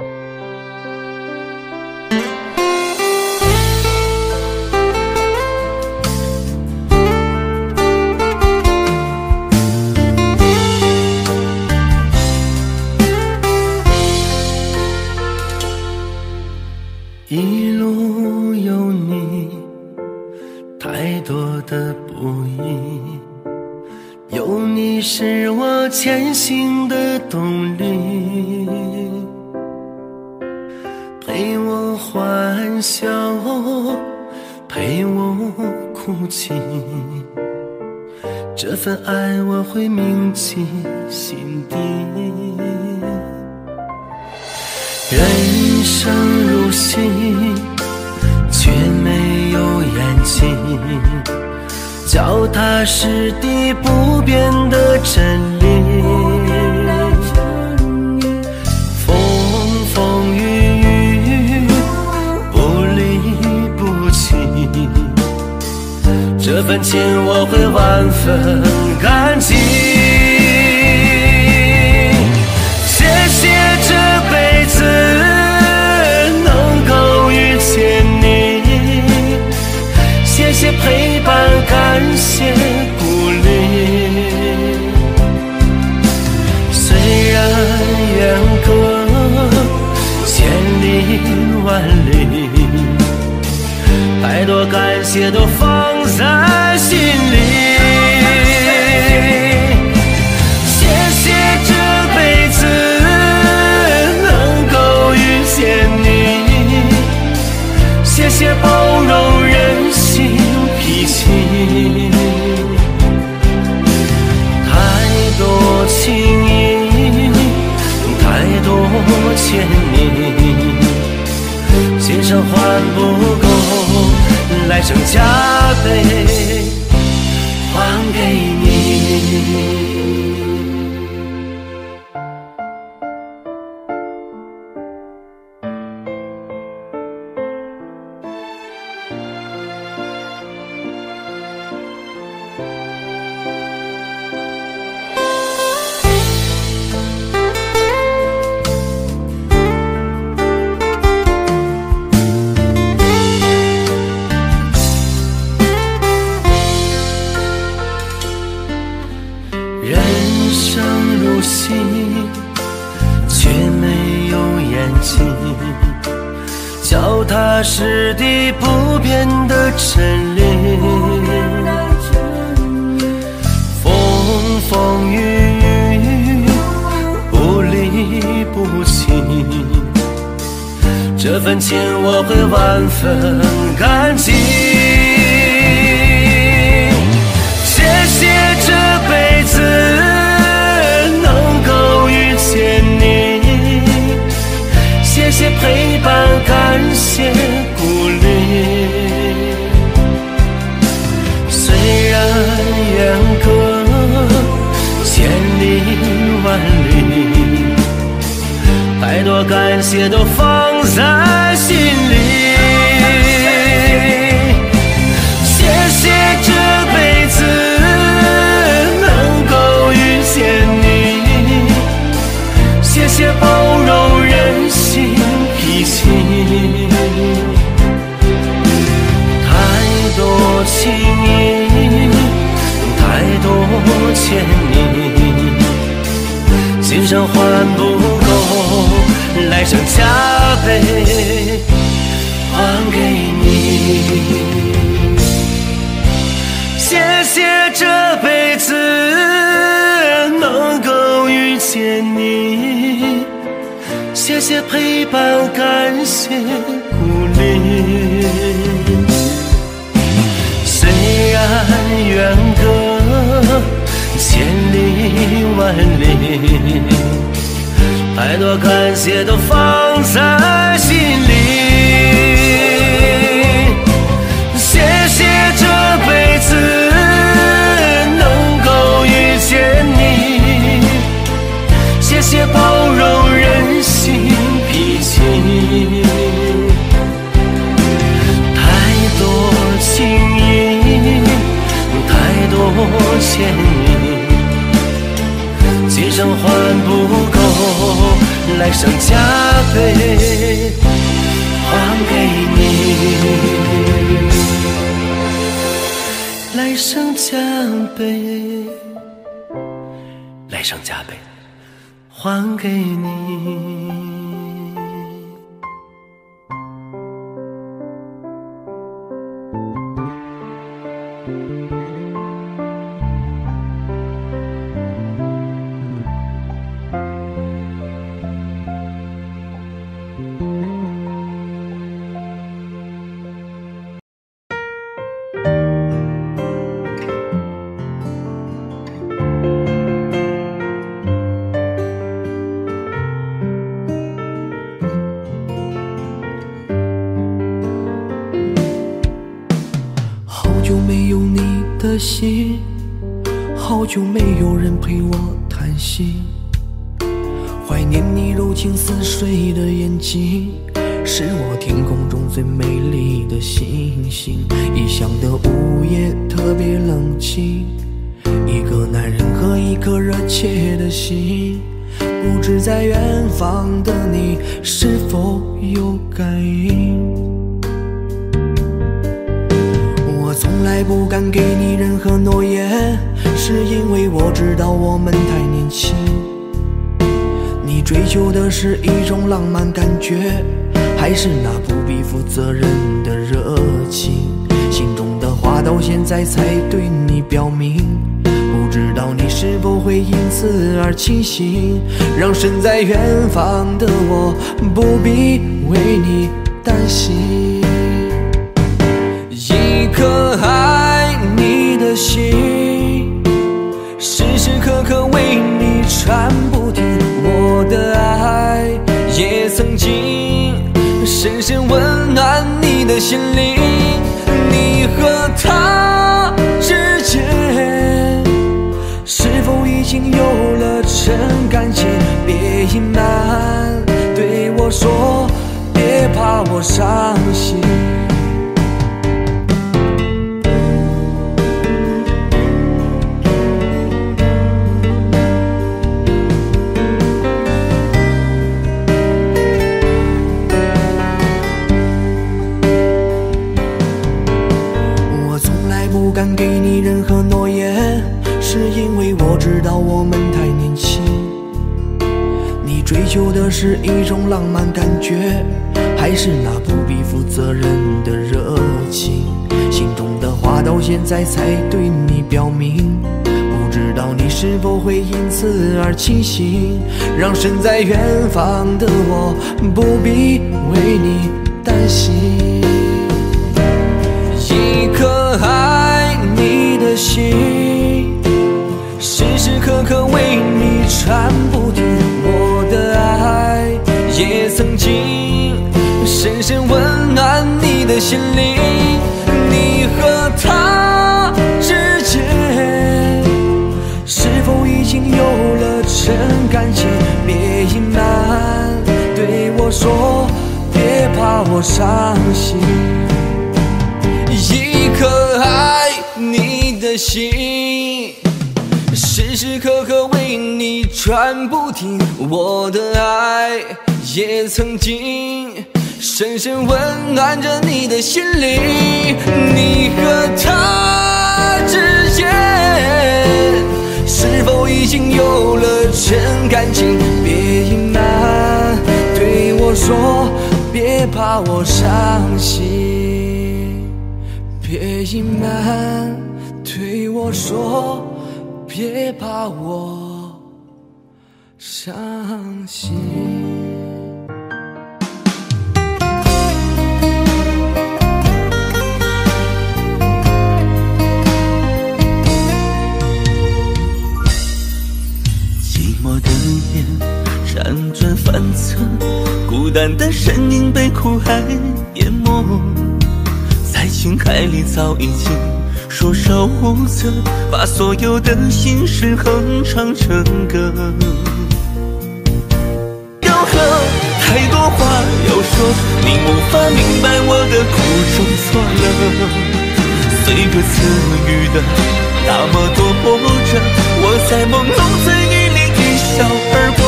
一份爱我会铭记心底。人生如戏，却没有演技，脚踏实地不变的真这份情我会万分感激。谢谢这辈子能够遇见你，谢谢陪伴，感谢鼓励。虽然远隔千里万里，太多感谢都放在心里。谢谢这辈子能够遇见你，谢谢包容人心脾气，太多情谊，太多牵泥，今生还不够，来生加倍还给你。这份情我会万分感激。谢谢这辈子能够遇见你，谢谢陪伴，感谢鼓励。虽然远隔千里万里，感谢都放在心里。谢谢这辈子能够遇见你，谢谢包容人心脾气，太多情谊，太多牵泥，今生还不够，来生加倍还给你。谢谢这辈子能够遇见你，谢谢陪伴，感谢鼓励。虽然远隔千里万里，太多感谢都放在心里。谢谢这辈子能够遇见你，谢谢包容人心脾气，太多情谊，太多牵泥，今生还不够，来生加倍还给你，来生加倍，来生加倍还给你。里的星星。异乡的午夜特别冷清，一个男人和一颗热切的心，不知在远方的你是否有感应。我从来不敢给你任何诺言，是因为我知道我们太年轻。你追求的是一种浪漫感觉，还是那不必负责任的热情？心中的话到现在才对你表明，不知道你是否会因此而清醒，让身在远方的我不必为你担心。一颗爱你的心，时时刻刻为你传不停。我的爱深深温暖你的心灵。你和他之间，是否已经有了真感情？别隐瞒，对我说，别怕我伤心。有的是一种浪漫感觉，还是那不必负责任的热情？心中的话到现在才对你表明，不知道你是否会因此而清醒，让身在远方的我不必为你担心。一颗爱你的心，时时刻刻为你传不。也曾经深深温暖你的心灵，你和他之间是否已经有了真感情？别隐瞒，对我说，别怕我伤心。一颗爱你的心，时时刻刻为你转不停，我的爱。也曾经深深温暖着你的心灵，你和他之间是否已经有了真感情？别隐瞒，对我说，别怕我伤心。别隐瞒，对我说，别怕我伤心。寂寞的夜辗转反侧，孤单的身影被苦海淹没，在情海里早已经束手无策，把所有的心事哼唱成歌。有何太多话要说，你无法明白我的苦衷错了。岁月赐予的那么多波折，我在朦胧醉意里一笑而过。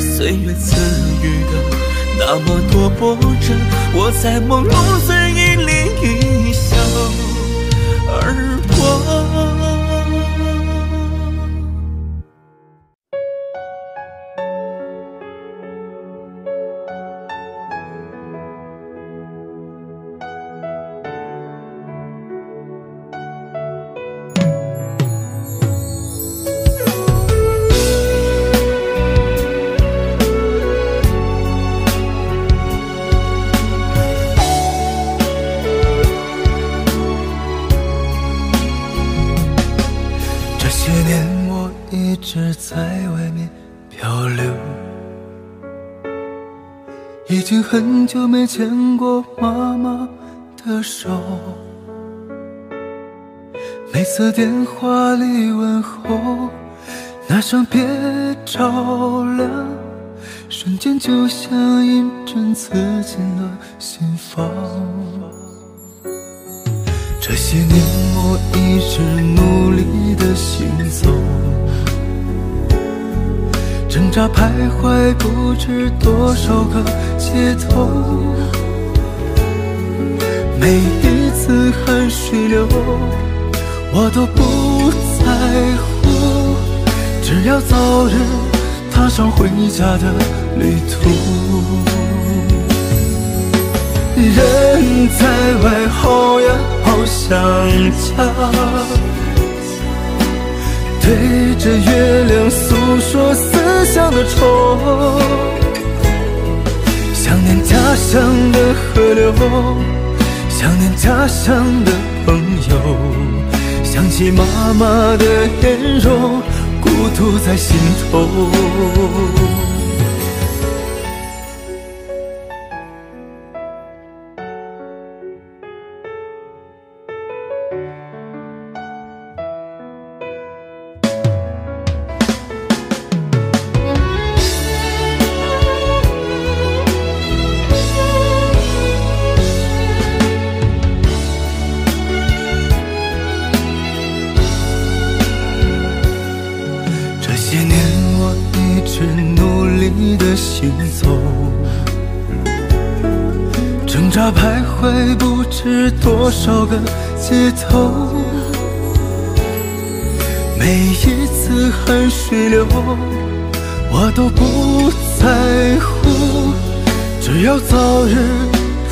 岁月赐予的那么多波折，我在朦胧醉意手，每次电话里问候，那声别着凉，瞬间就像一针刺进了心房。这些年我一直努力的行走。挣扎徘徊，不知多少个街头。每一次汗水流，我都不在乎，只要早日踏上回家的旅途。人在外，好呀，好想家。对着月亮诉说思乡的愁，想念家乡的河流，想念家乡的朋友，想起妈妈的颜容，孤独在心头。多少个街头，每一次汗水流，我都不在乎，只要早日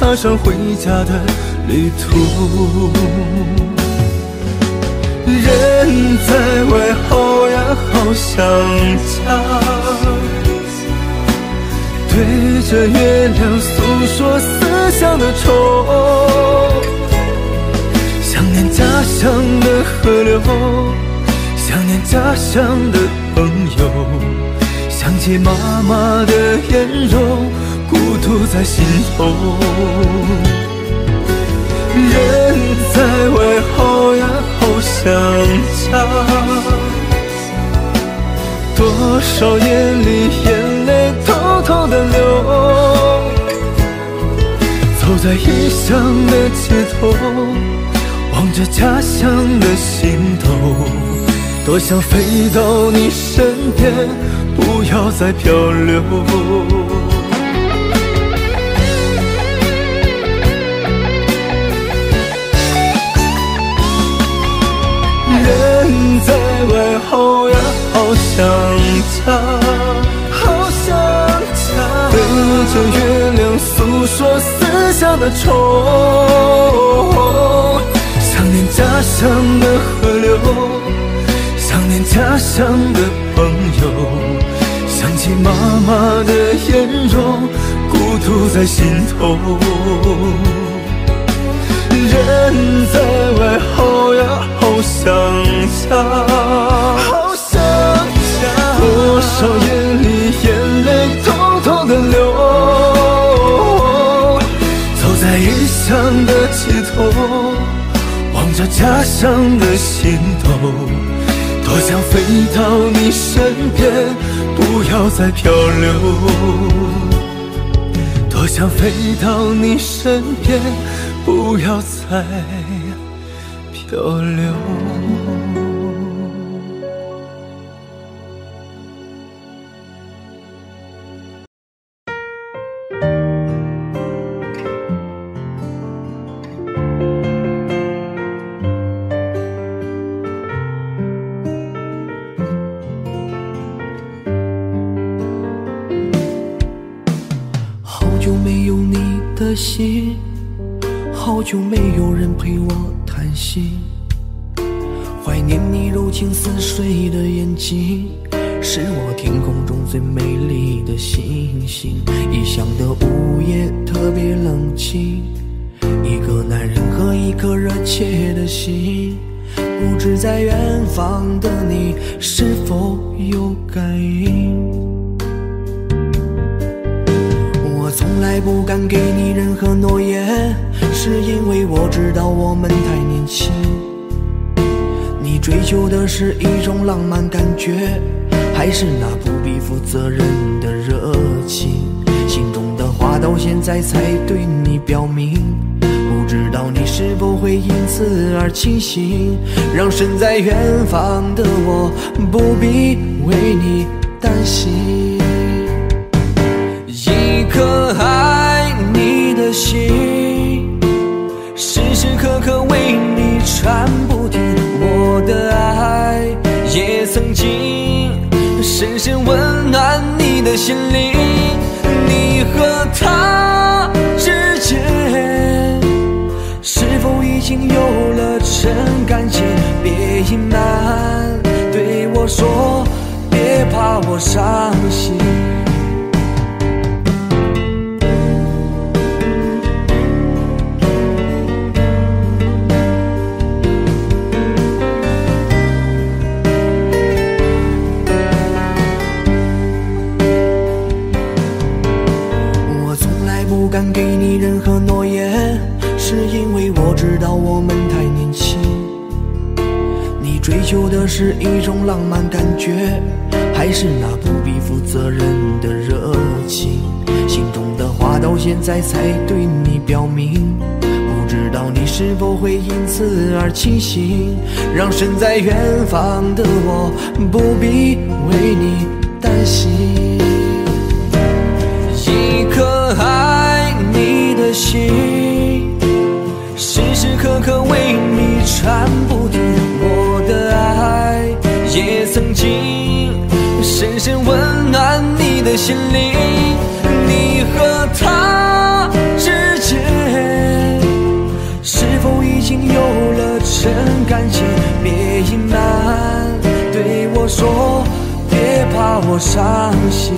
踏上回家的旅途。人在外，好呀好想家，对着月亮诉说思乡的愁。想念家乡的河流，想念家乡的朋友，想起妈妈的颜容，孤独在心头。人在外，好呀好想家，多少夜里眼泪偷偷的流，走在异乡的街头。望着家乡的星斗，多想飞到你身边，不要再漂流。人在外，好呀好想家，好想家，对着月亮诉说思乡的愁。想念家乡的河流，想念家乡的朋友，想起妈妈的颜容，孤独在心头。人在外，好呀好想家，好想家。多少夜里眼泪偷偷的流，走在异乡的街头。着家乡的心头，多想飞到你身边，不要再漂流。多想飞到你身边，不要再漂流。心，好久没有人陪我谈心，怀念你柔情似水的眼睛，是我天空中最美丽的星星。异乡的午夜特别冷清，一个男人和一颗热切的心，不知在远方的你是否有感应。从来不敢给你任何诺言，是因为我知道我们太年轻。你追求的是一种浪漫感觉，还是那不必负责任的热情？心中的话到现在才对你表明，不知道你是否会因此而清醒，让身在远方的我不必为你担心。颗爱你的心，时时刻刻为你传不停。我的爱也曾经深深温暖你的心灵。你和他之间，是否已经有了真感情？别隐瞒，对我说，别怕我伤心。是一种浪漫感觉，还是那不必负责任的热情？心中的话到现在才对你表明，不知道你是否会因此而清醒，让身在远方的我不必为你担心。一颗爱你的心，时时刻刻为你传不。曾经深深温暖你的心灵，你和他之间是否已经有了真感情？别隐瞒，对我说，别怕我伤心。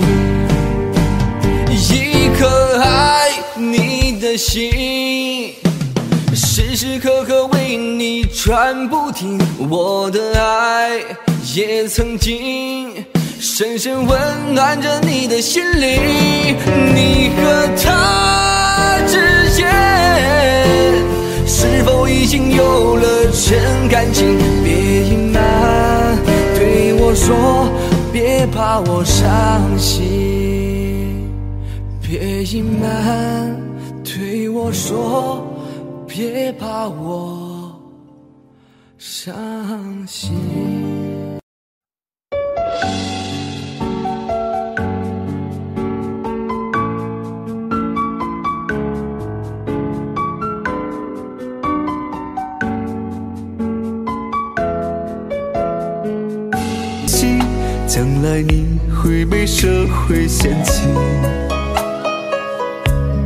一颗爱你的心，时时刻刻为你转不停，我的爱。也曾经深深温暖着你的心灵，你和他之间是否已经有了真感情？别隐瞒，对我说，别怕我伤心。别隐瞒，对我说，别怕我伤心。将来你会被社会嫌弃，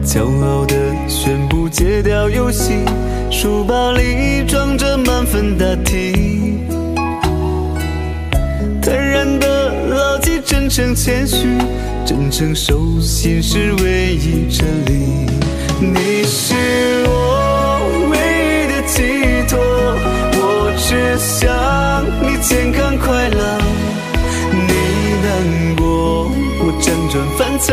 骄傲地宣布戒掉游戏，书包里装着满分答题，坦然地牢记真诚谦虚，真诚守信是唯一真理。你是我唯一的寄托，我只想你健康快乐。你难过，我辗转反侧；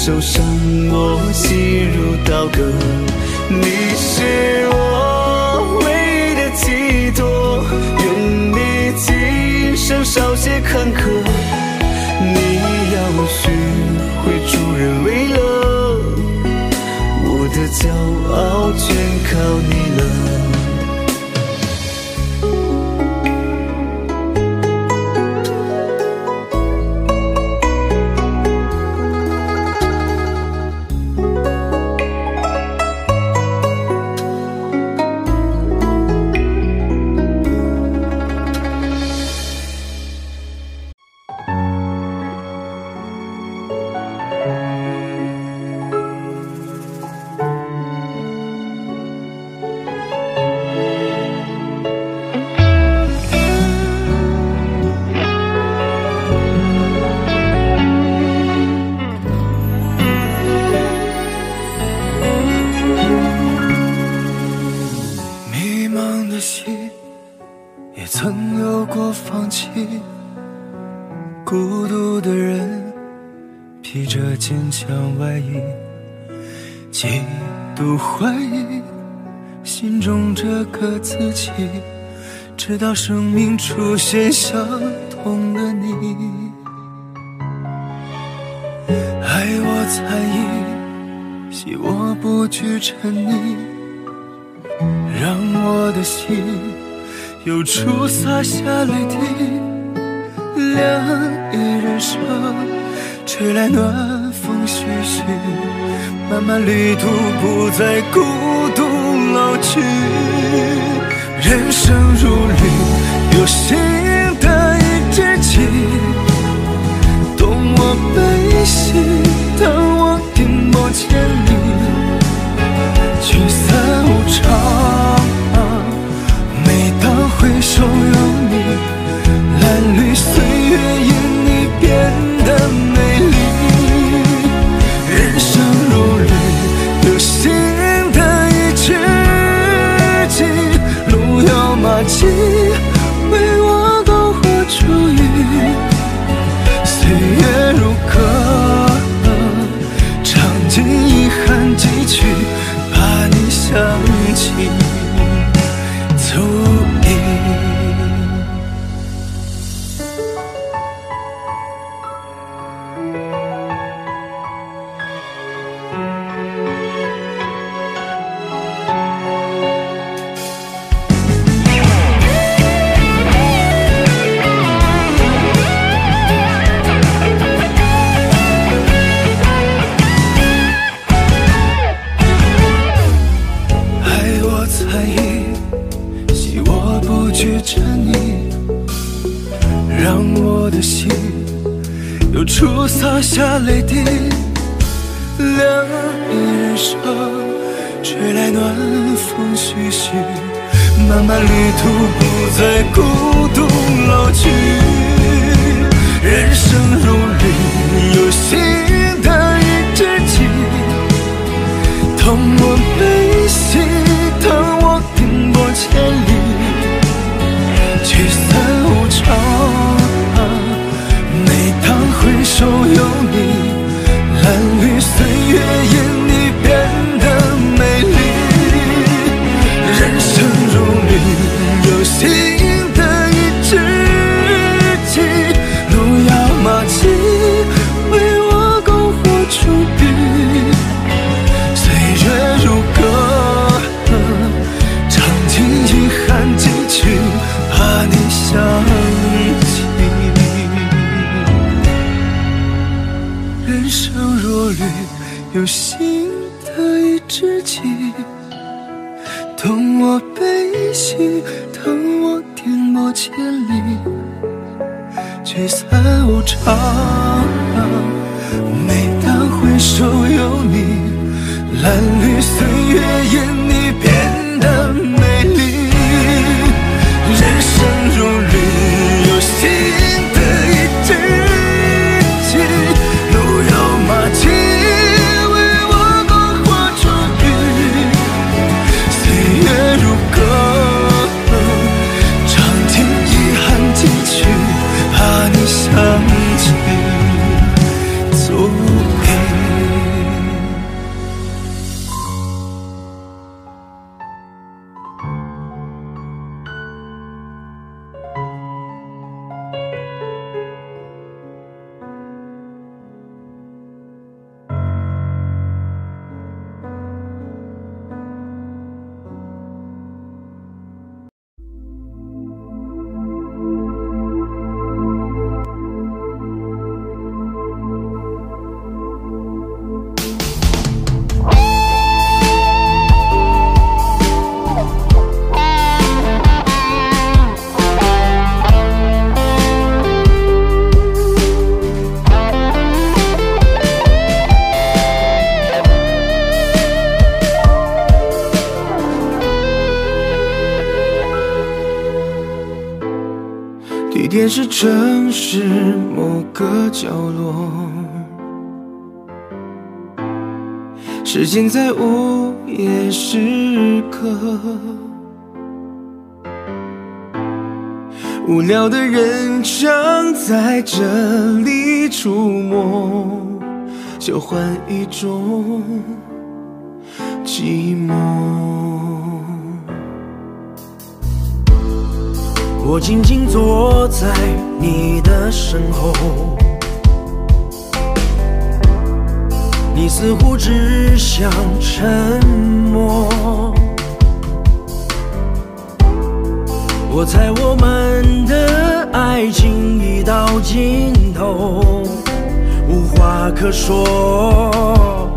受伤，我心如刀割。你是我唯一的寄托，愿你今生少些坎坷。你要学会助人为乐，我的骄傲全靠你了。到生命出现相同的你，爱我猜疑，喜我不惧沉溺，让我的心又初洒下泪滴。凉意人生，吹来暖风徐徐，漫漫旅途不再孤独老去。人生如旅，有心的一知己，懂我悲喜，等我颠簸千里，聚散无常，每当回首有你。蓝绿岁月因下泪滴。两人生，吹来暖风徐徐，漫漫旅途不再孤独老去。人生如旅，有心的一知己。懂我悲喜，疼我颠簸千里，聚散无常。中有你时间在午夜时刻。无聊的人常在这里出没，交换一种寂寞。我静静坐在你的身后，你似乎只想沉默。我猜我们的爱情已到尽头，无话可说，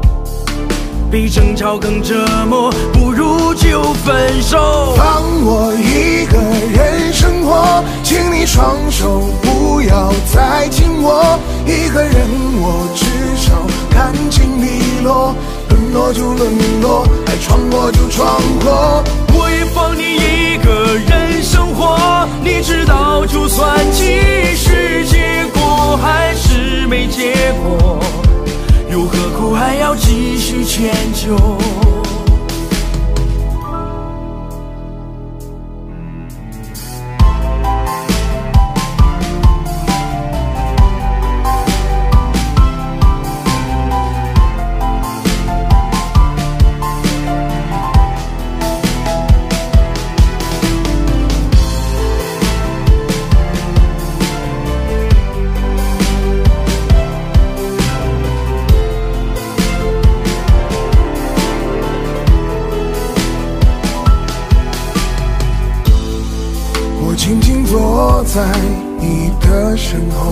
比争吵更折磨，不如就分手。放我一个人生活，请你双手不要再紧握。一个人我至少干净利落，沦落就沦落，爱闯祸就闯祸。我也放你一个人生活，你知道，就算继续，结果还是没结果，又何苦还要继续迁就？在你的身后，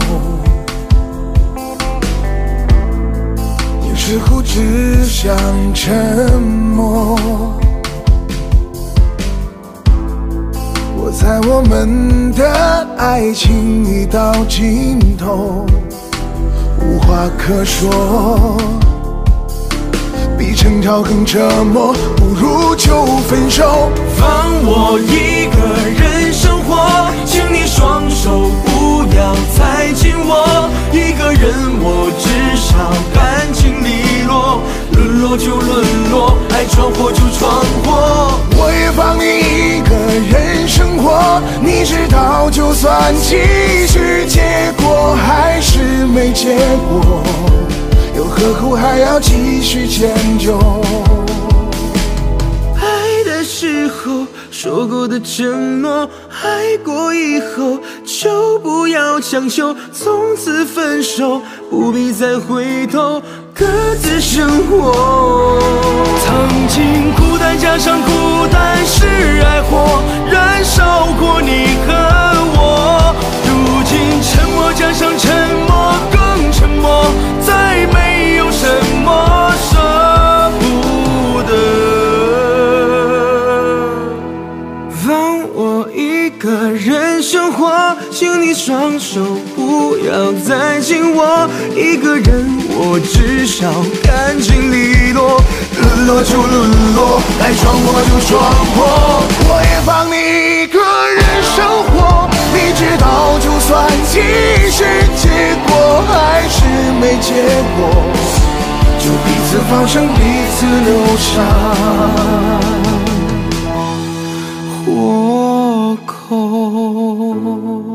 有时候只想沉默。我猜我们的爱情已到尽头，无话可说。比争吵更折磨，不如就分手。放我一个人生活，请你双手不要再紧握。一个人我至少干净利落，沦落就沦落，爱闯祸就闯祸。我也放你一个人生活，你知道，就算继续，结果还是没结果，又何苦还要继续迁就？爱的时候说过的承诺，爱过以后就不要强求，从此分手，不必再回头，各自生活。曾经孤单加上孤单是爱火，燃烧过你和我。如今沉默加上沉默更沉默，再没有什么请你双手不要再紧握。一个人我至少干净利落，沦落就沦落，爱闯祸就闯祸。我也放你一个人生活，你知道，就算继续，结果还是没结果，就彼此放生，彼此留下活口。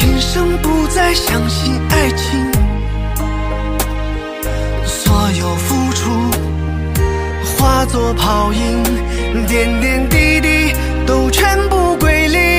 今生不再相信爱情所有付出化作泡影点点滴滴都全部归零。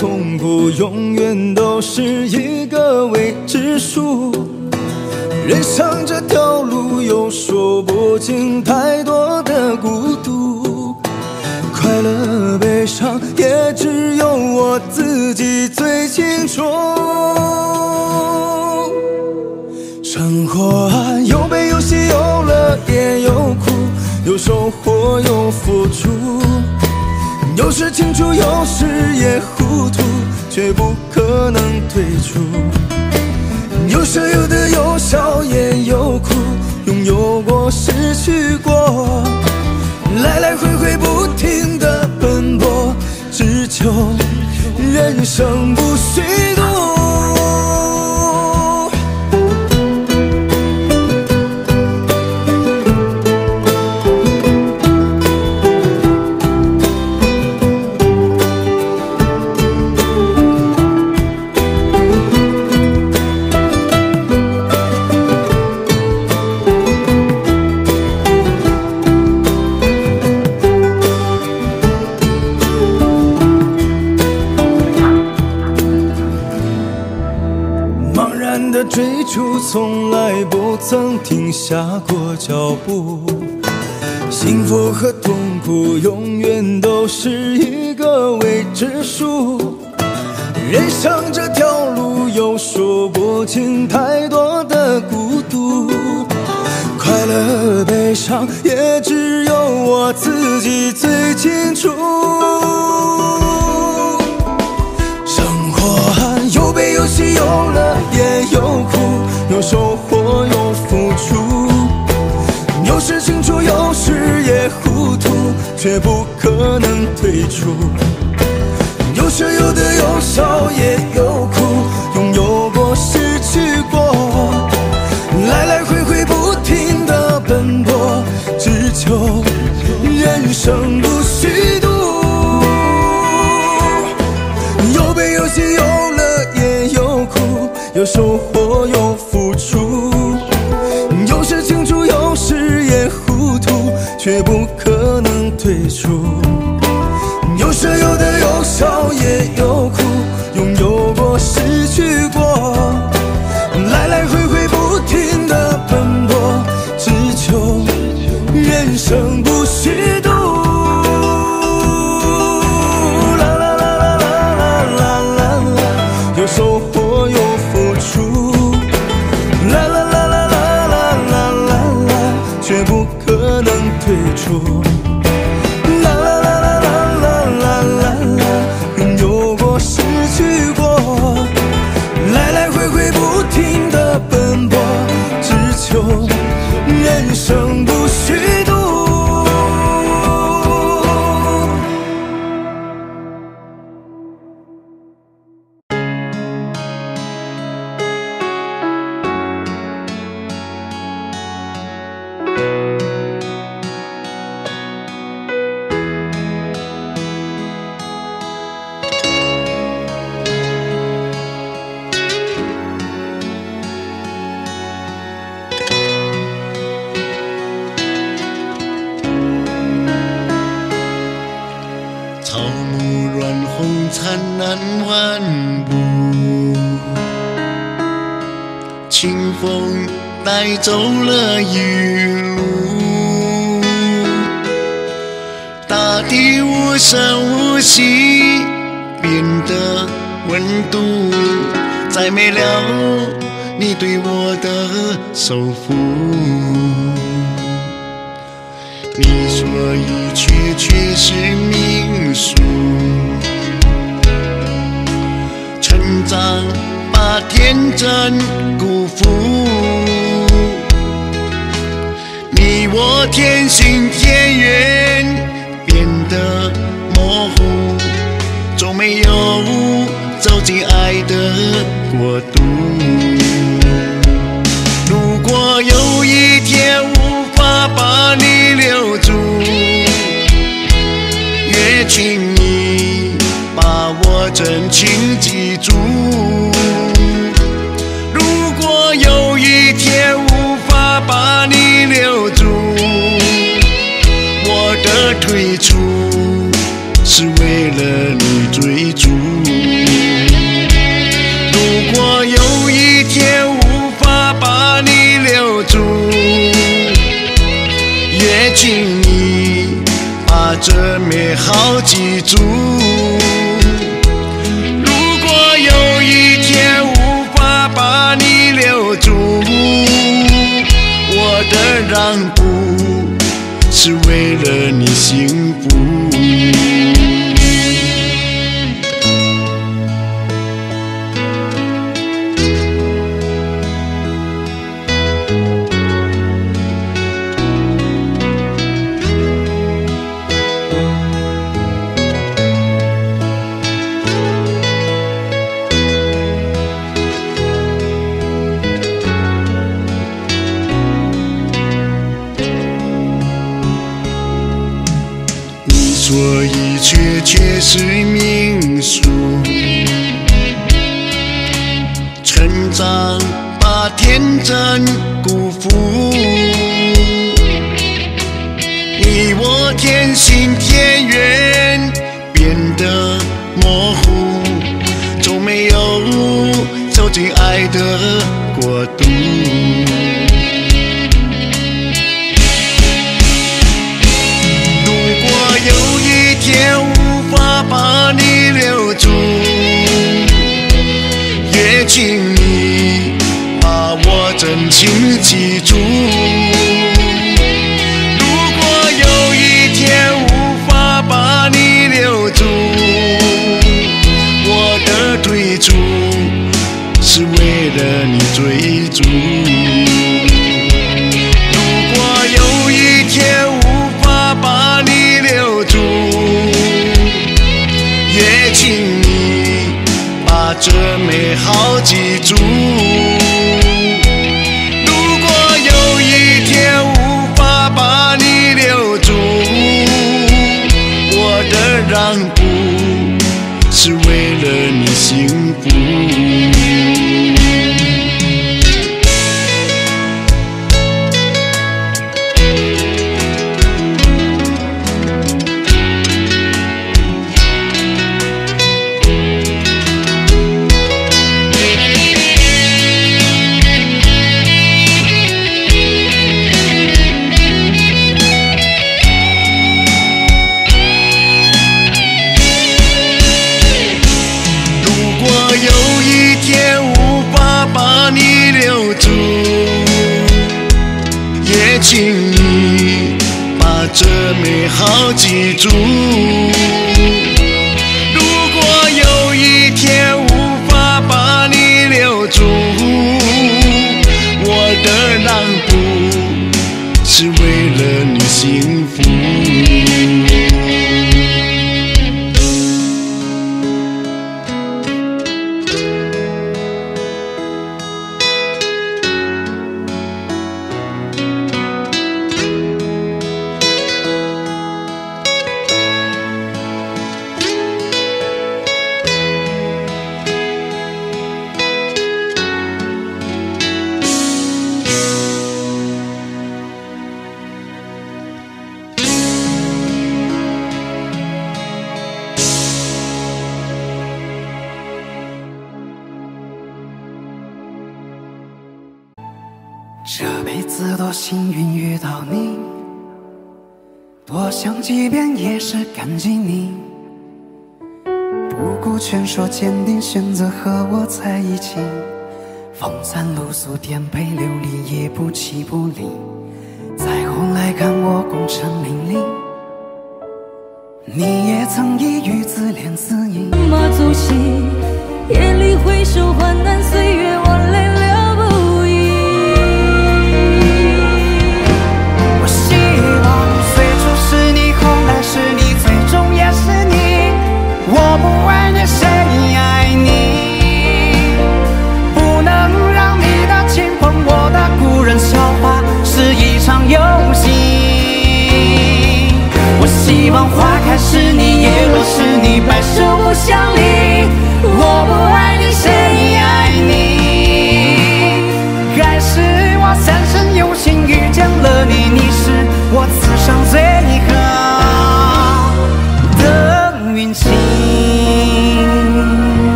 痛苦永远都是一个未知数，人生这条路有说不清太多的孤独，快乐悲伤也只有我自己最清楚。生活啊，有悲有喜，有乐也有苦，有收获有付出，有时清楚，有时也。绝不可能退出，有舍有得，有笑也有哭，拥有过失去过，来来回回不停的奔波，只求人生不虚度。说不清太多的孤独，快乐悲伤也只有我自己最清楚。生活有悲有喜，有乐也有苦，有收获有付出，有时清楚有时也糊涂，却不可能退出。有舍有得有笑也有哭，过，来来回回不停的奔波，只求人生不虚度。有悲有喜有乐也有苦，有收获真情记住。如果有一天无法把你留住，我的退出是为了你追逐。如果有一天无法把你留住，也请你把这美好记住。让步是为了你幸福。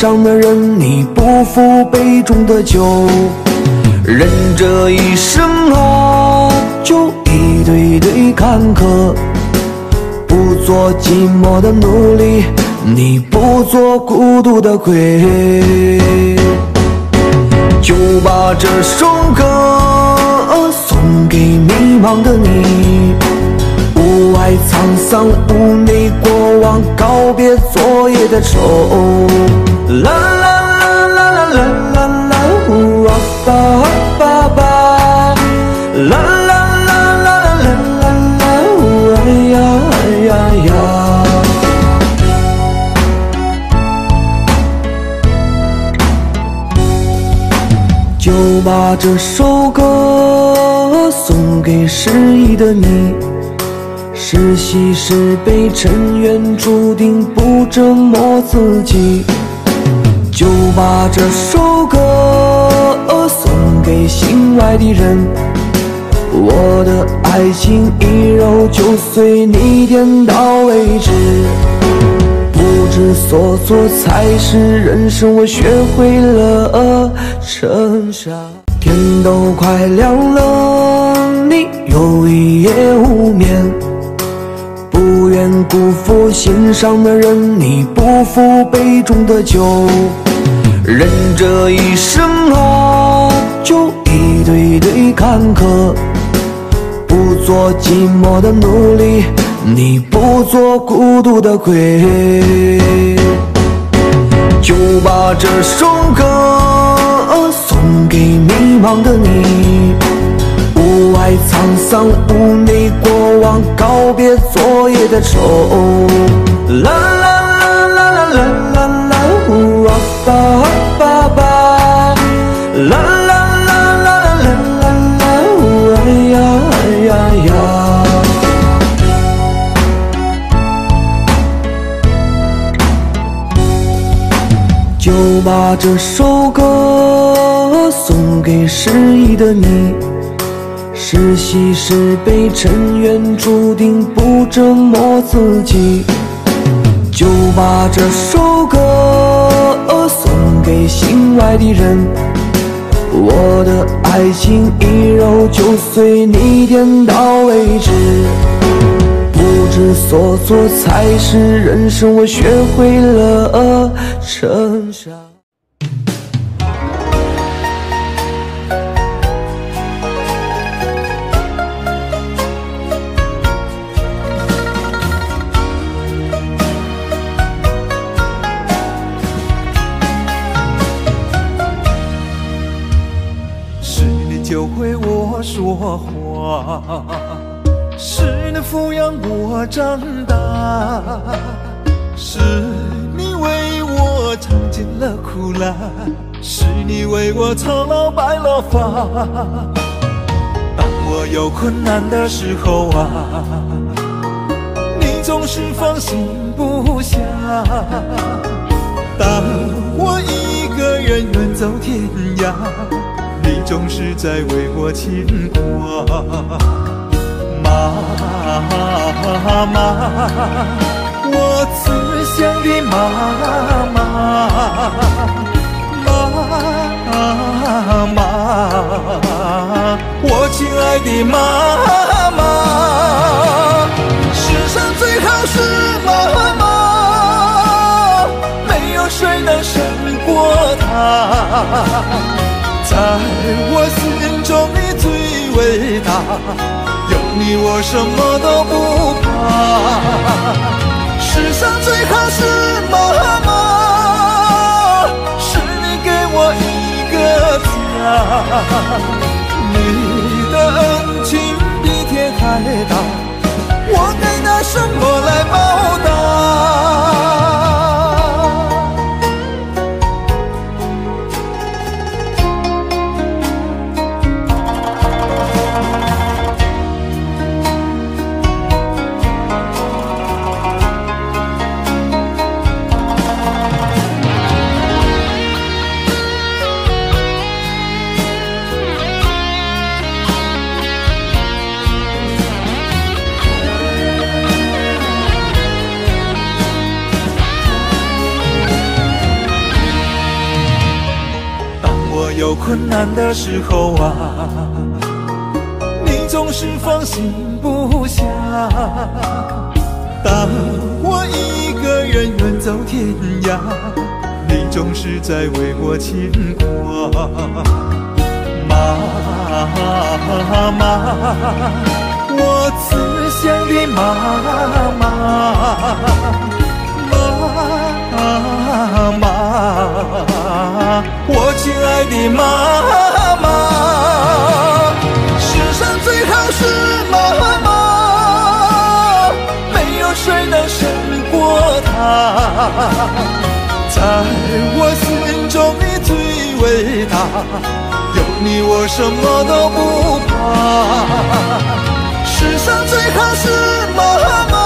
伤的人，你不负杯中的酒。人这一生啊，就一堆堆坎坷。不做寂寞的奴隶，你不做孤独的鬼。就把这首歌送给迷茫的你。屋外沧桑，屋内过往，告别昨夜的愁。啦啦啦啦啦啦啦啦，呜啊吧吧吧，啦啦啦啦啦啦啦啦，呜哎呀哎呀呀。就把这首歌送给失意的你。是喜是悲，尘缘注定不折磨自己。就把这首歌送给心爱的人。我的爱情一揉就碎，你点到为止。不知所措才是人生，我学会了承受。天都快亮了，你又一夜无眠。不愿辜负心上的人，你不负杯中的酒。人这一生啊，就一堆堆坎坷，不做寂寞的努力，你不做孤独的鬼，就把这首歌送给迷茫的你。屋外沧桑，屋内过往，告别昨夜的愁。啦啦啦啦啦啦啦啦，啊。爸爸啦啦啦啦啦啦啦哎呀哎呀呀就把这首歌送给失意的你。是喜是悲尘缘注定不折磨自己。就把这首歌心爱的人。我的爱情一揉就碎，你点到为止。不知所措才是人生，我学会了承受。我说话，是你抚养我长大，是你为我尝尽了苦辣，是你为我操劳白了发。当我有困难的时候啊，你总是放心不下。当我一个人远走天涯。总是在为我牵挂，妈妈，我慈祥的妈妈，妈妈，我亲爱的妈妈，世上最好是妈妈，没有谁能胜过她。在我心中你最伟大，有你我什么都不怕。世上最好是妈妈，是你给我一个家。你的恩情比天还大，我该拿什么来报答？困难的时候啊，你总是放心不下。当我一个人远走天涯，你总是在为我牵挂。妈妈，我慈祥的妈妈，妈妈，啊我亲爱的妈妈，世上最好是妈妈，没有谁能胜过她。在我心中你最伟大，有你我什么都不怕。世上最好是妈妈，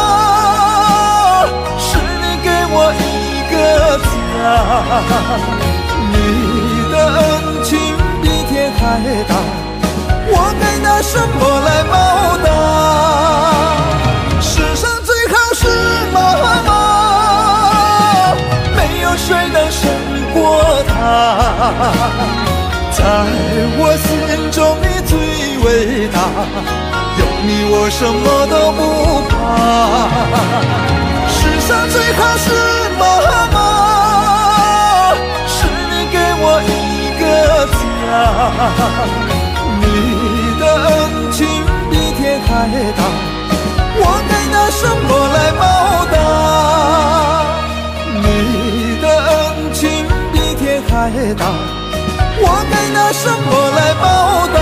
是你给我一个家。你的恩情比天还大，我该拿什么来报答？世上最好是妈妈，没有谁能胜过她。在我心中你最伟大，有你我什么都不怕。世上最好是妈妈，一个家。你的恩情比天还大，我该拿什么来报答？你的恩情比天还大，我该拿什么来报答？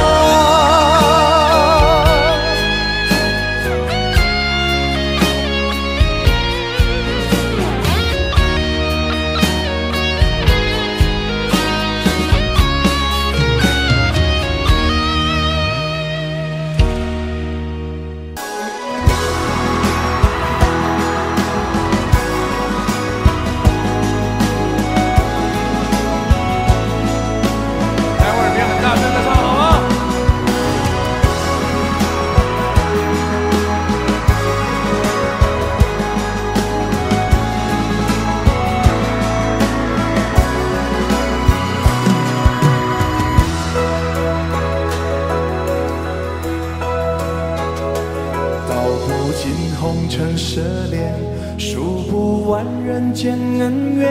间恩怨，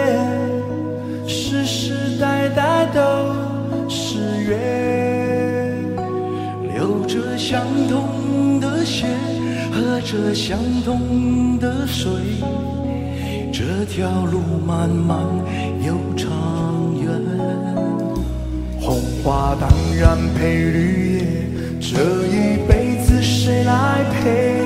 世世代代都是缘，流着相同的血，喝着相同的水，这条路漫漫又长远。红花当然配绿叶，这一辈子谁来陪？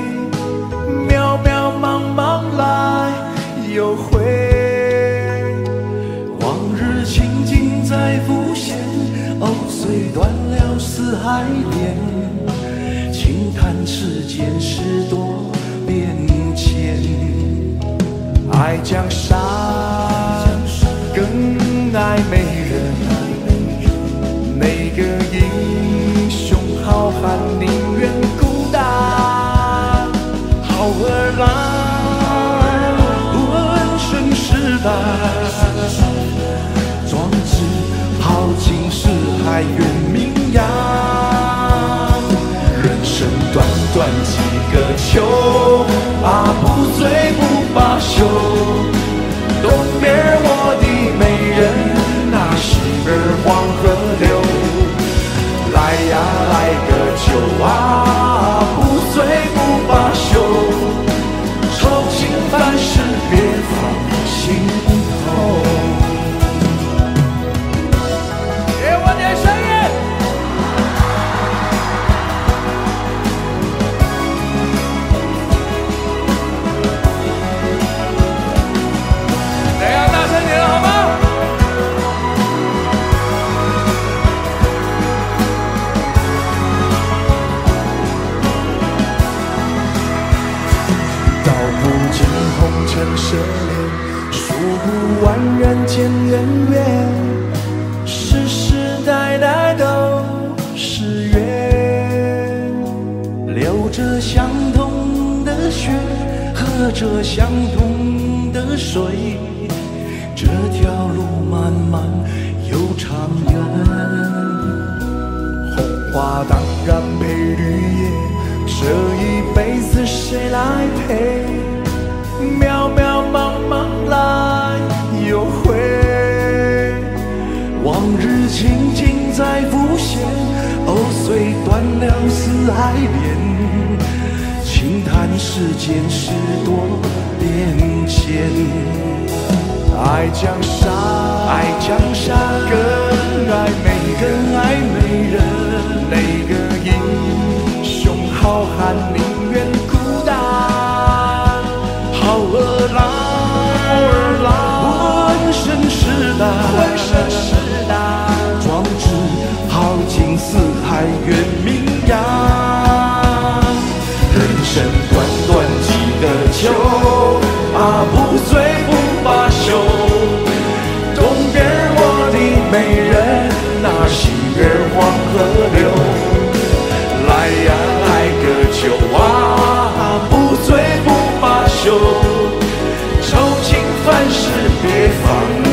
了丝还连，轻叹世间事多变迁。爱江山，更爱美人。每个英雄好汉宁愿孤单，好儿郎，问身世代，四海远名扬。人生短短几个秋，啊，不醉不罢休。东边我的美人，那西边黄河流。来呀来个酒啊，相同的水，这条路漫漫又长远，红花当然配绿叶，这一辈子谁来陪？渺渺茫茫来又回，往日情景再浮现，藕虽断了，丝还连。世间事多变迁爱江山爱江山更爱美人哪个英雄好汉宁愿孤单。好儿郎浑身是胆浑身是胆壮志豪情四海远名扬。人生酒啊不醉不罢休东边我的美人哪西边黄河流。来呀来个酒啊不醉不罢休。愁情烦事别放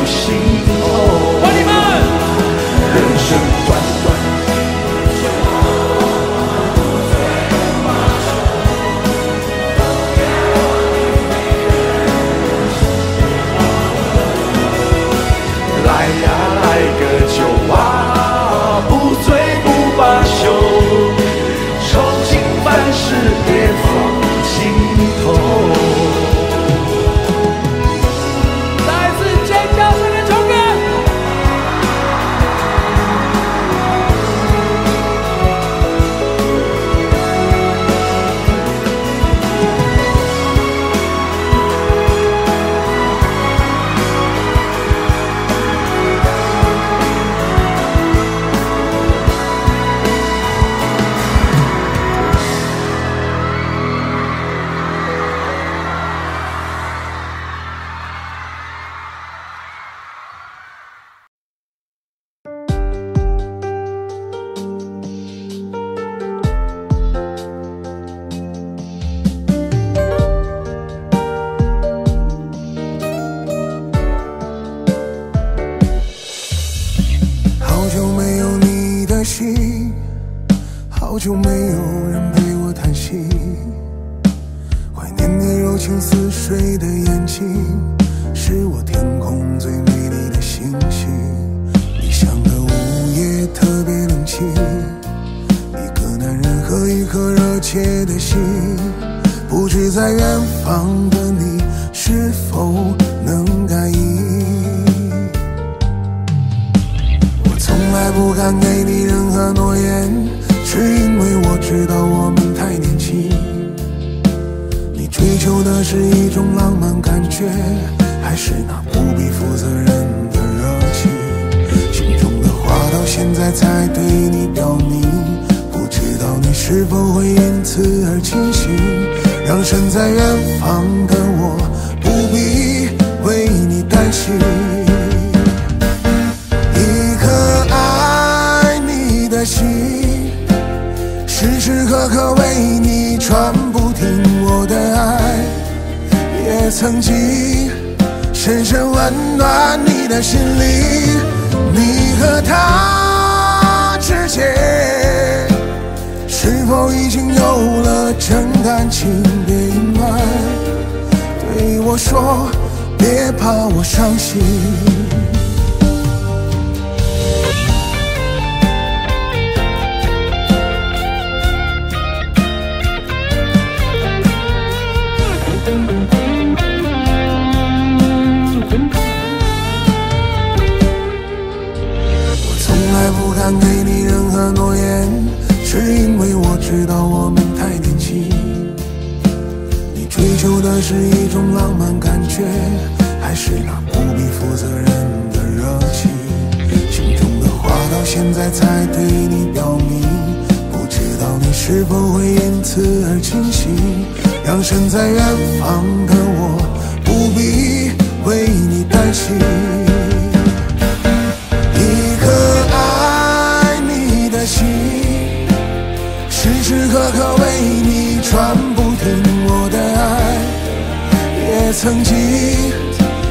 曾经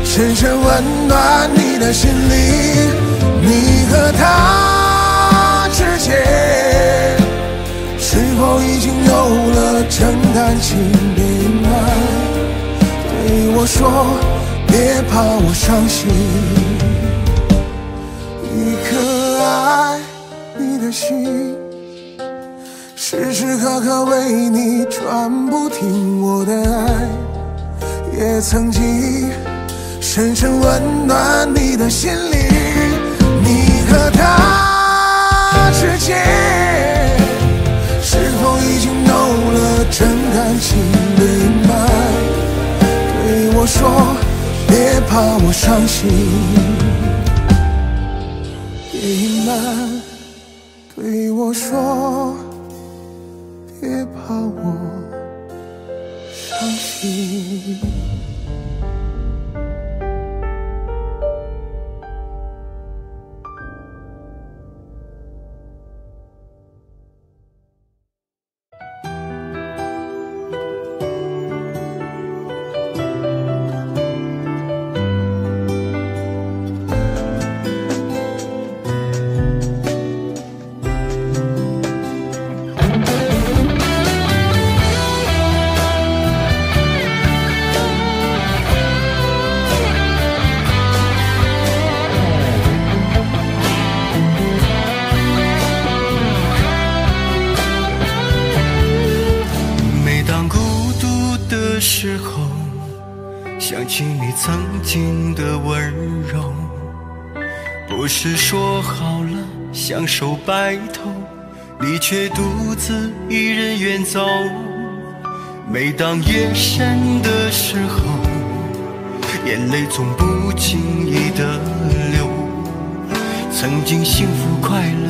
深深温暖你的心灵你和他之间是否已经有了真感情别隐瞒对我说别怕我伤心一颗爱你的心时时刻刻为你转不停我的爱也曾经深深温暖你的心灵。你和他之间，是否已经有了真感情的阴霾？对我说，别怕我伤心。别隐瞒，对我说，别怕我伤心。却独自一人远走。每当夜深的时候，眼泪总不经意的流，曾经幸福快乐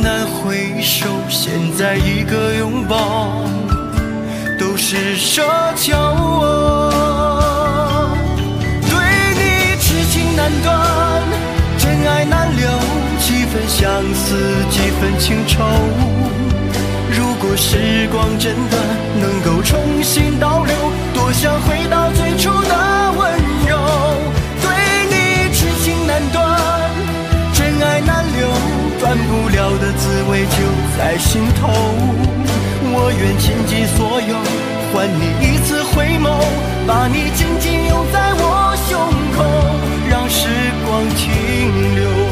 难回首，现在一个拥抱。都是奢求。对你痴情难断，几分相思，几分情愁。如果时光真的能够重新倒流，多想回到最初的温柔。对你痴情难断，真爱难留，断不了的滋味就在心头。我愿倾尽所有，换你一次回眸，把你紧紧拥在我胸口，让时光停留。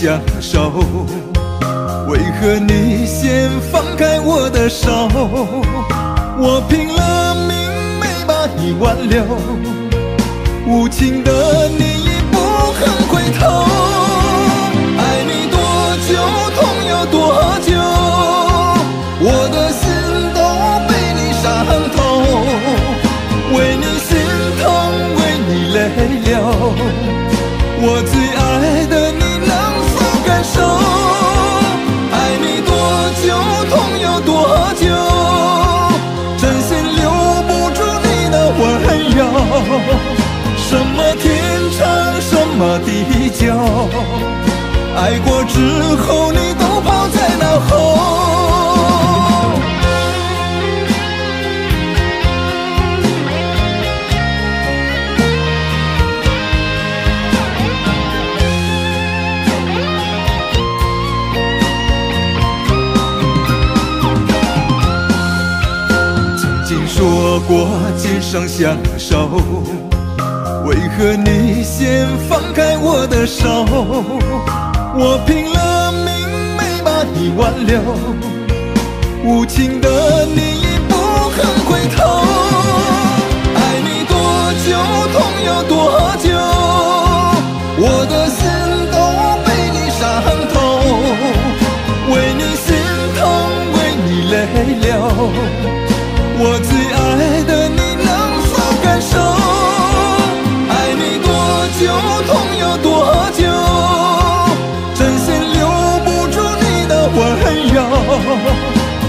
相守，为何你先放开我的手？我拼了命没把你挽留，无情的你已不肯回头。地久？爱过之后，你都抛在脑后。曾经说过今生相守，为何你先放开我的手？我拼了命没把你挽留，无情的你已不肯回头。爱你多久，痛有多久？我的心都被你伤透，为你心疼，为你泪流。我自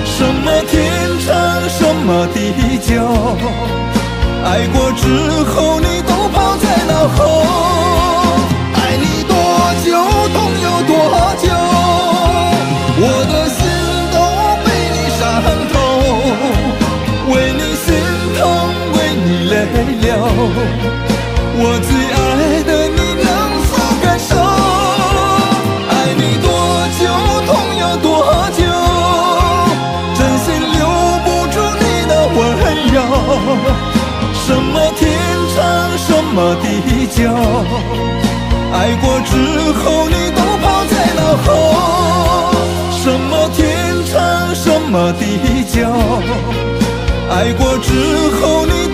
什么天长，什么地久？爱过之后，你都抛在脑后。爱你多久，痛有多久？我的心都被你伤透，为你心疼，为你泪流。我最么地久？爱过之后，你都抛在脑后。什么天长，什么地久？爱过之后，你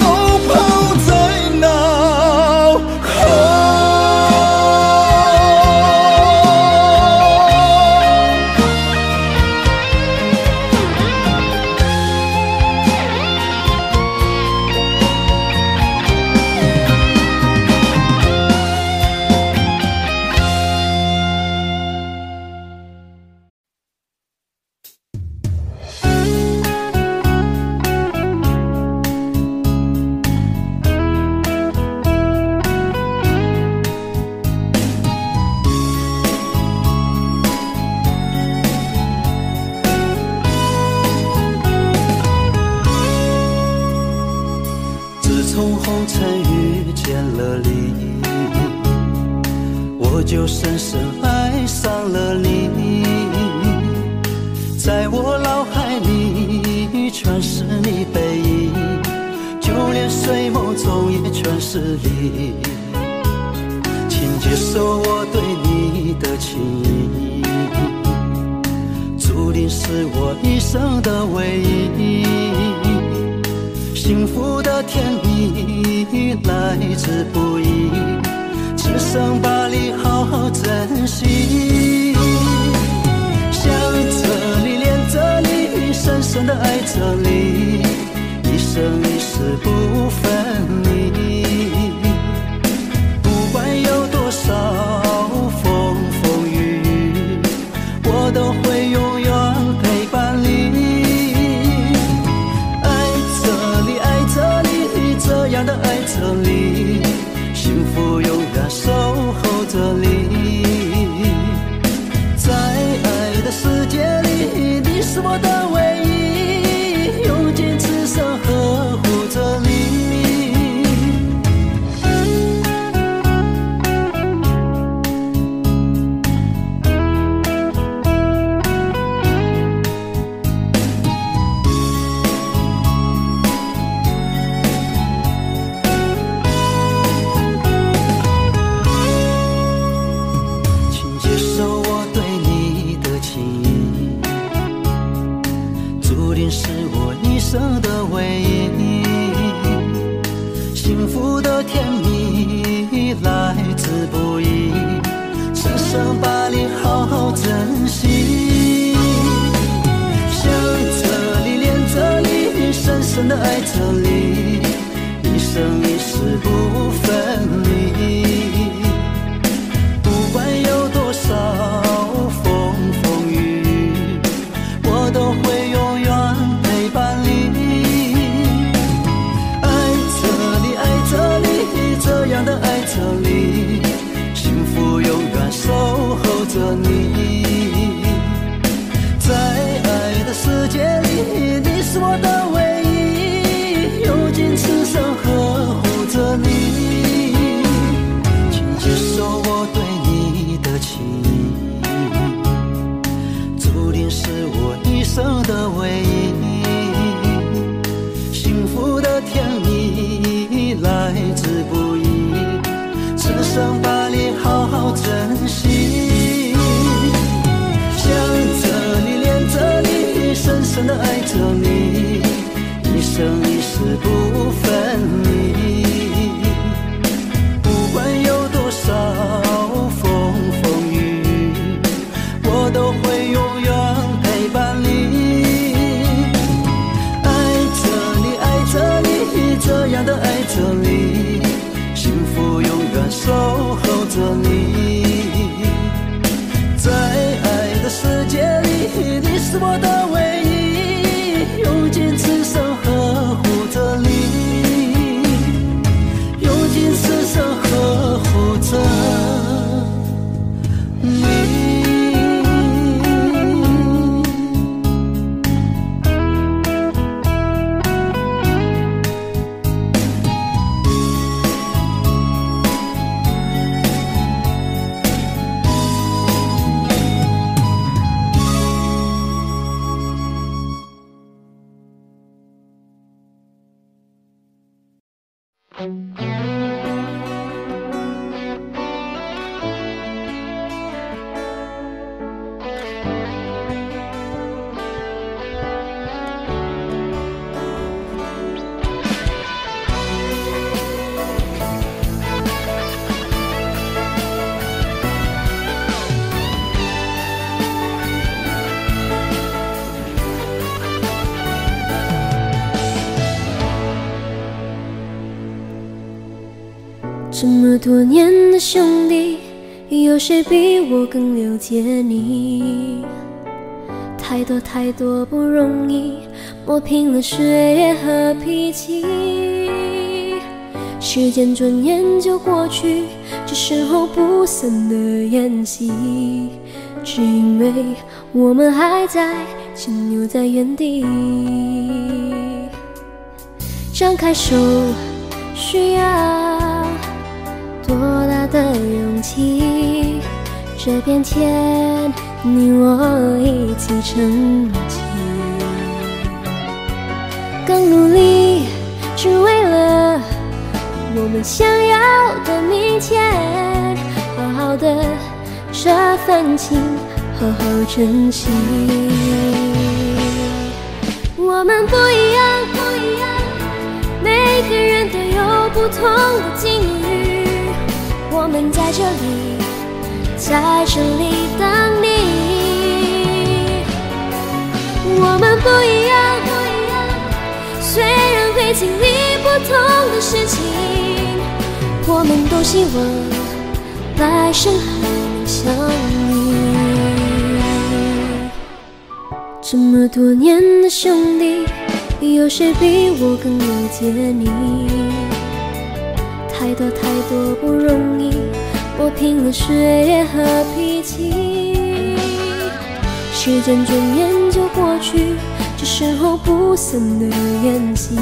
此生更了解你？太多太多不容易，磨平了岁月和脾气。时间转眼就过去，这身后不散的宴席，只因为我们还在停留在原地。张开手，需要多大的勇气？这片天，你我一起撑起，更努力，只为了我们想要的明天。好好的这份情，好好珍惜。我们不一样，不一样。每个人都有不同的境遇，我们在这里，在这里等你。我们不一样，不一样。虽然会经历不同的事情，我们都希望来生还能相遇。这么多年的兄弟。有谁比我更了解你？太多太多不容易，磨平了岁月和脾气。时间转眼就过去，这身后不散的宴席，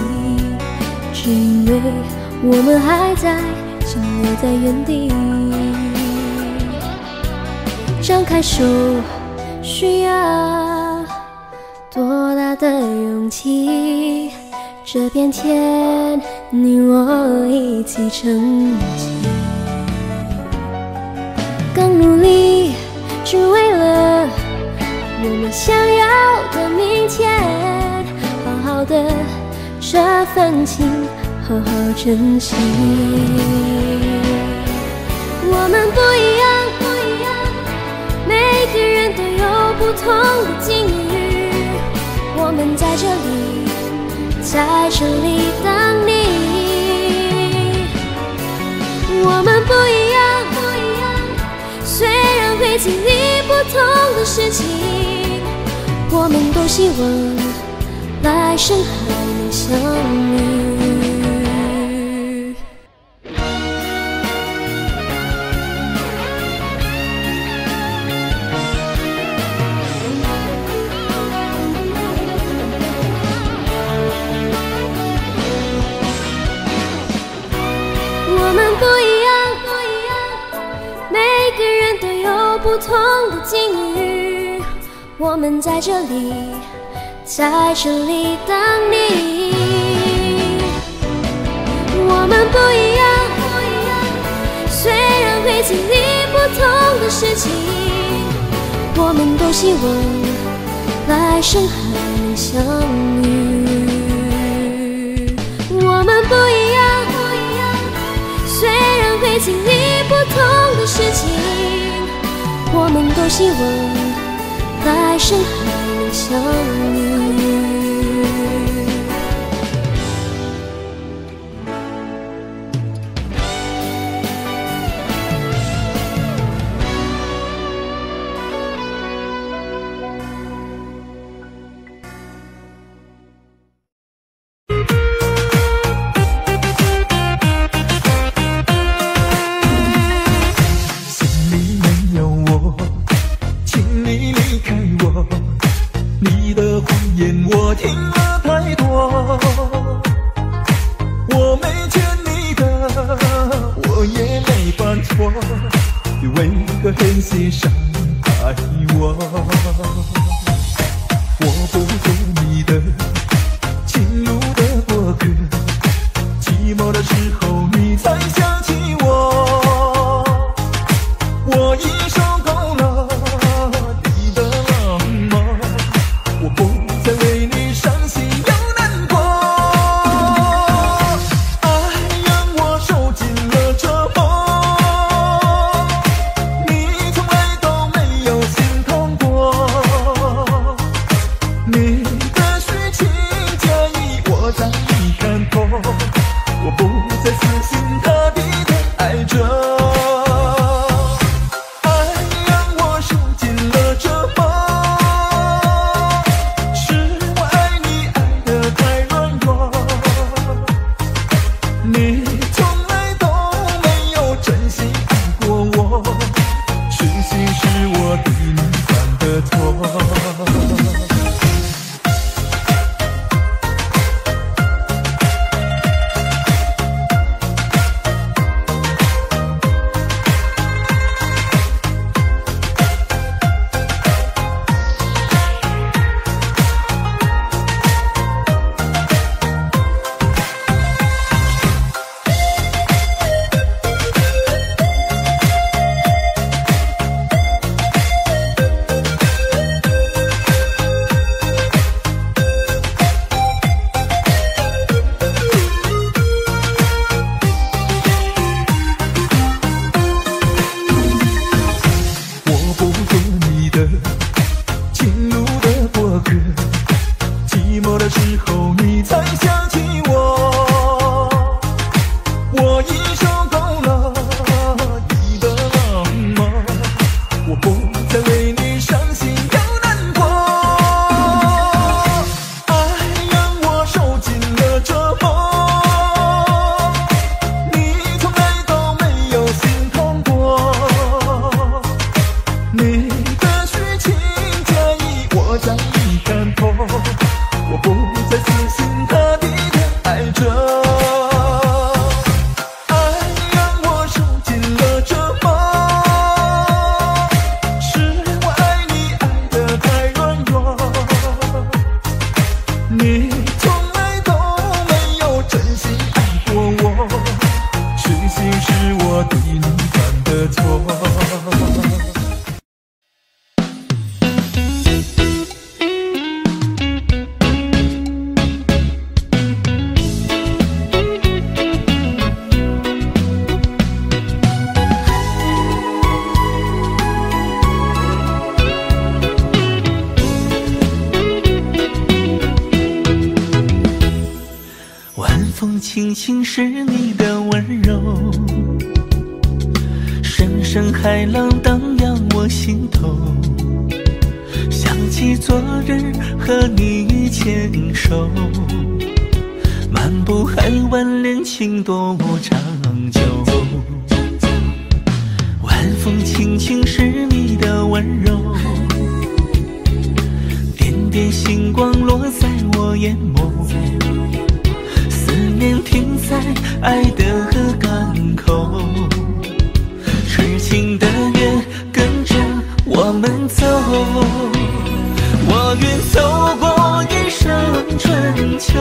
只因为我们还在停留在原地。张开手，需要。多大的勇气？这片天，你我一起撑起，更努力，只为了我们想要的明天。好好的这份情好好珍惜。我们不一样，不一样，每个人都有不同的境遇。我们在这里，在这里等你。我们不一样，虽然会经历不同的事情，我们都希望来生还能相遇。不同的境遇。我们在这里，在这里等你。我们不一样，不一样，虽然会经历不同的事情，我们都希望来生还能相遇。我们不一样，不一样。虽然会经历不同的事情，我们都希望来生还能相遇。狠心伤害我？我不做你的轻轻是你的温柔，声声海浪荡漾我心头。想起昨日和你牵手，漫步海湾，恋情多么长久。晚风轻轻是你的温柔，点点星光落在我眼眸。爱的港口，痴情的月跟着我们走。我愿走过一生春秋，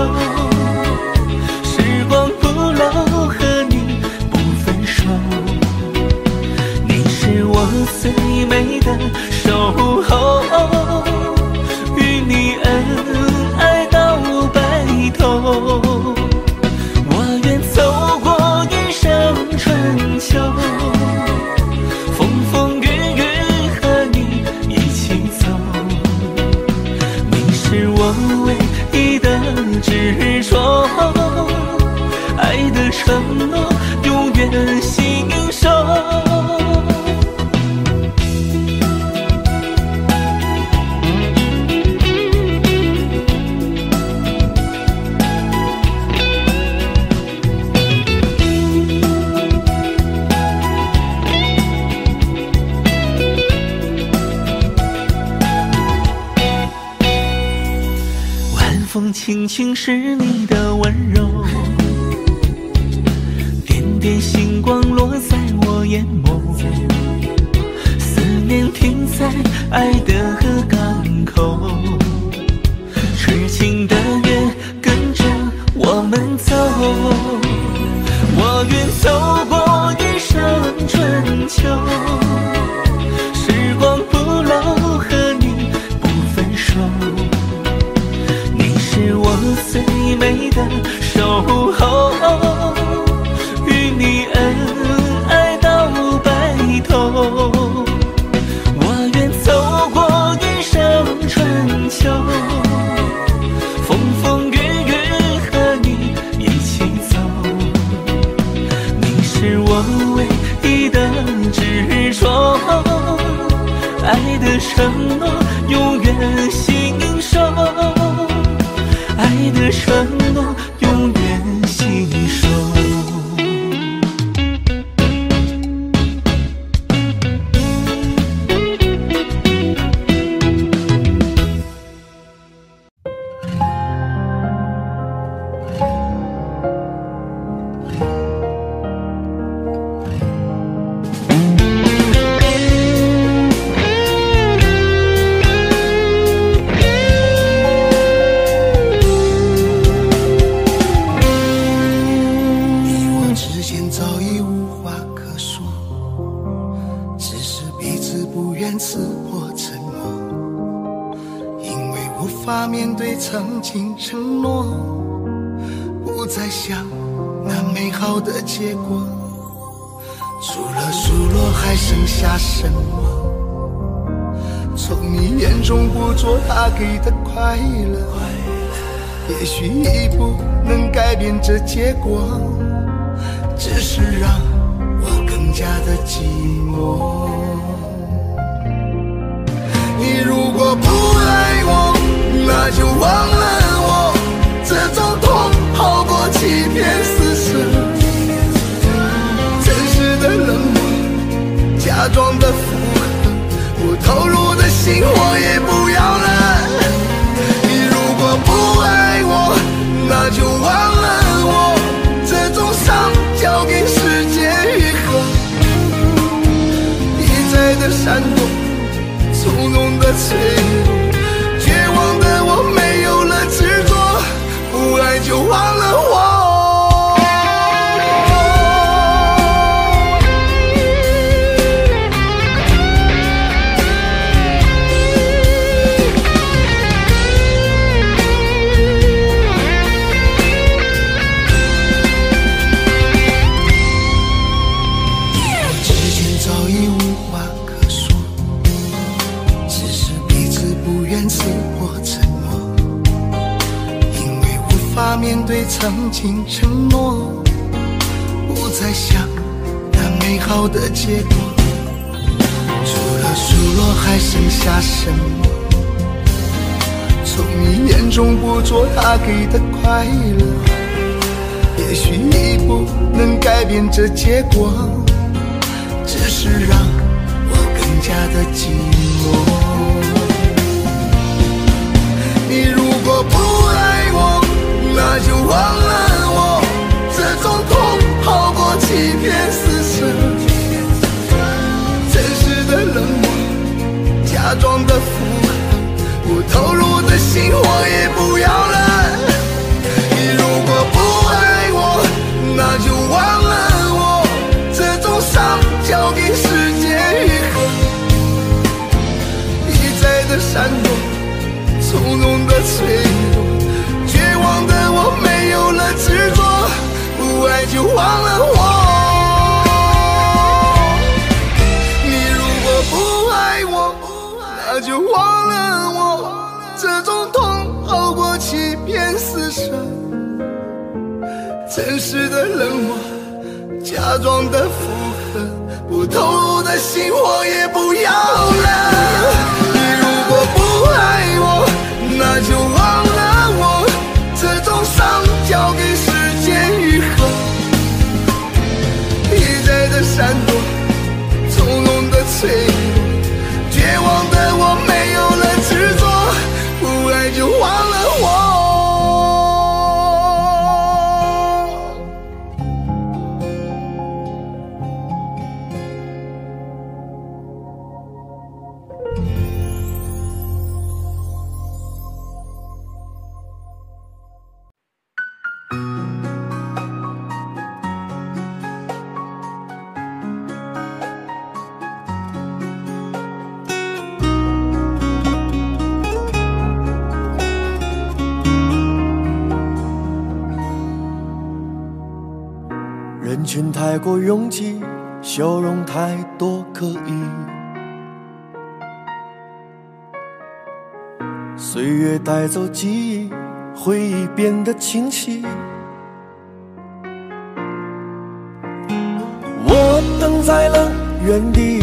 下什么？从你眼中捕捉他给的快乐。也许已不能改变这结果，只是让我更加的寂寞。你如果不爱我，那就忘了我，这种痛好过欺骗假装的附和，不投入的心我也不要了。你如果不爱我，那就忘了我，这种伤交给时间愈合。一再的闪躲，从容的脆弱，绝望的我没有了执着，不爱就忘了我。对曾经承诺，不再想那美好的结果。除了数落，还剩下什么？从你眼中捕捉他给的快乐，也许你不能改变这结果，只是让我更加的寂寞。那就忘了我，这种痛好过欺骗撕扯，真实的冷漠，假装的附和。不投入的心，我也不要了。你如果不爱我，那就忘了我。这种伤交给时间愈合。一再的闪躲，从容的脆弱，不爱就忘了我。你如果不爱我，那就忘了我。这种痛好过欺骗厮守，真实的冷漠，假装的附和，不投入的心我也不要了。太过拥挤，笑容太多刻意。岁月带走记忆，回忆变得清晰。我等在了原地，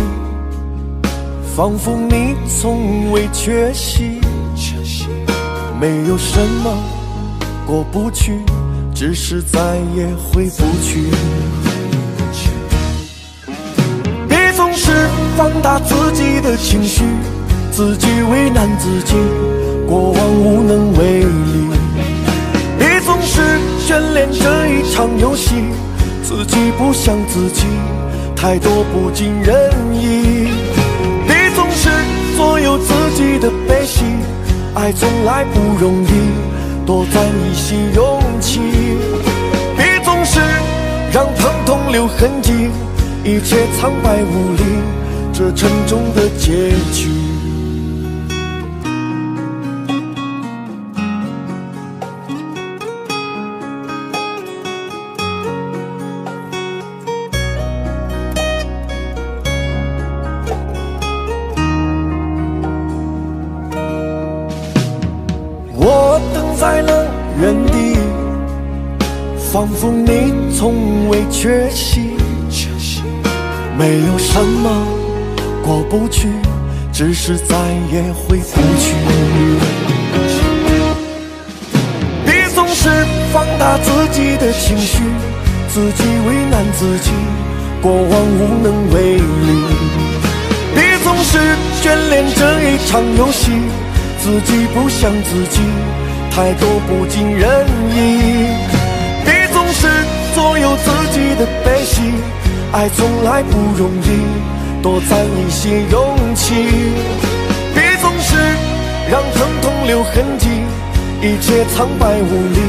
仿佛你从未缺席。没有什么过不去。只是再也回不去。是放大自己的情绪，自己为难自己，过往无能为力。别总是眷恋这一场游戏，自己不像自己，太多不尽人意。别总是左右自己的悲喜，爱从来不容易。多攒一些勇气，别总是让疼痛留痕迹，一切苍白无力，这沉重的结局。我等在了原地，仿佛你从未缺席。没有什么过不去，只是再也回不去。别总是放大自己的情绪，自己为难自己，过往无能为力。别总是眷恋这一场游戏。自己不像自己，太多不尽人意。别总是左右自己的悲喜，爱从来不容易，多攒一些勇气。别总是让疼痛留痕迹，一切苍白无力，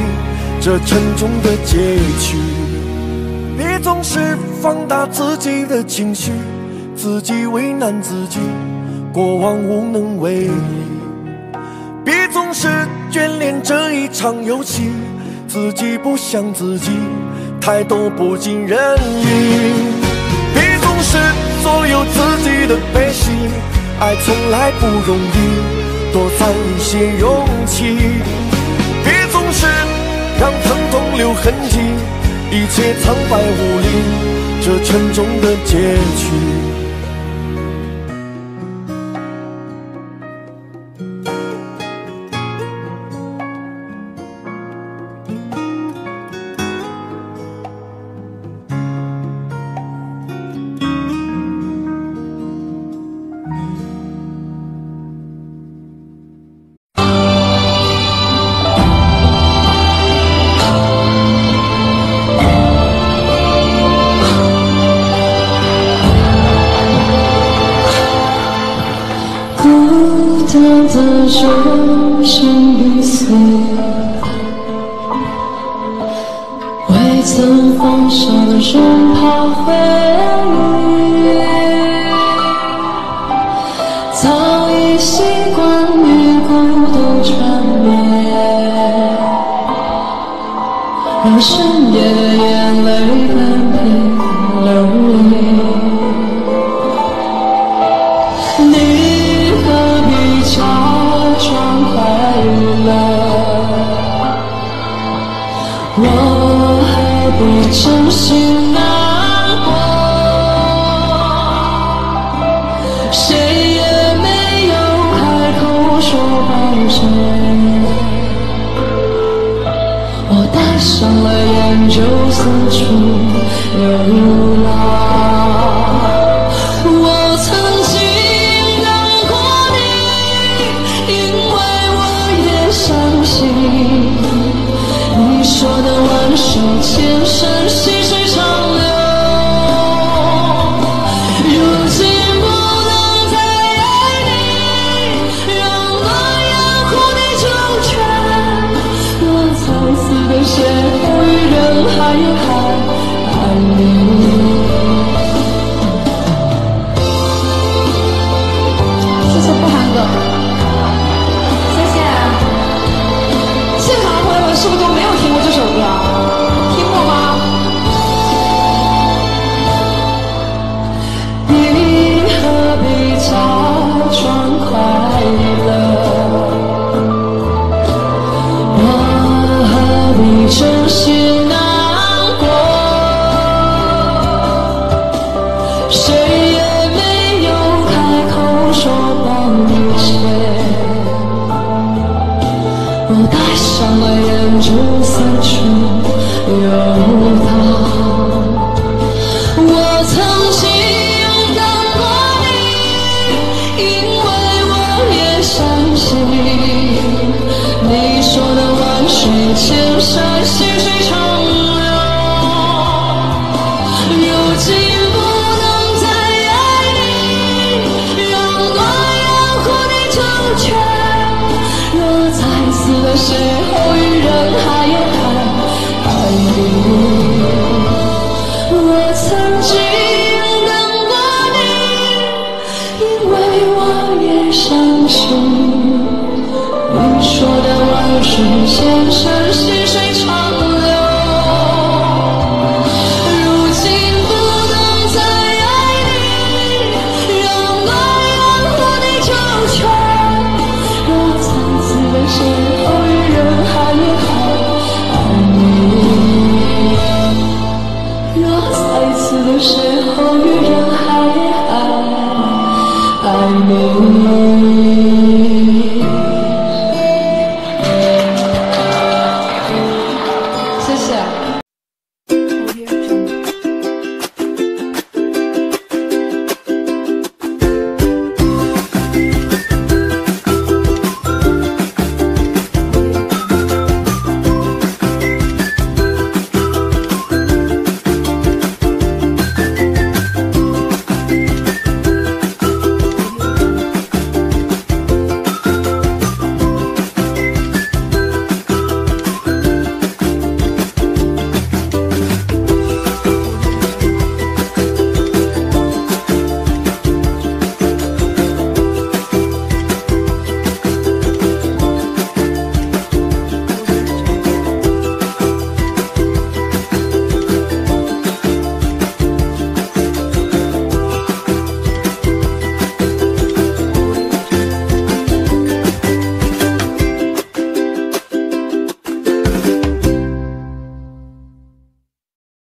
这沉重的结局。别总是放大自己的情绪，自己为难自己，过往无能为力。别总是眷恋这一场游戏，自己不像自己，太多不尽人意。别总是左右自己的悲喜，爱从来不容易，多攒一些勇气。别总是让疼痛留痕迹，一切苍白无力，这沉重的结局。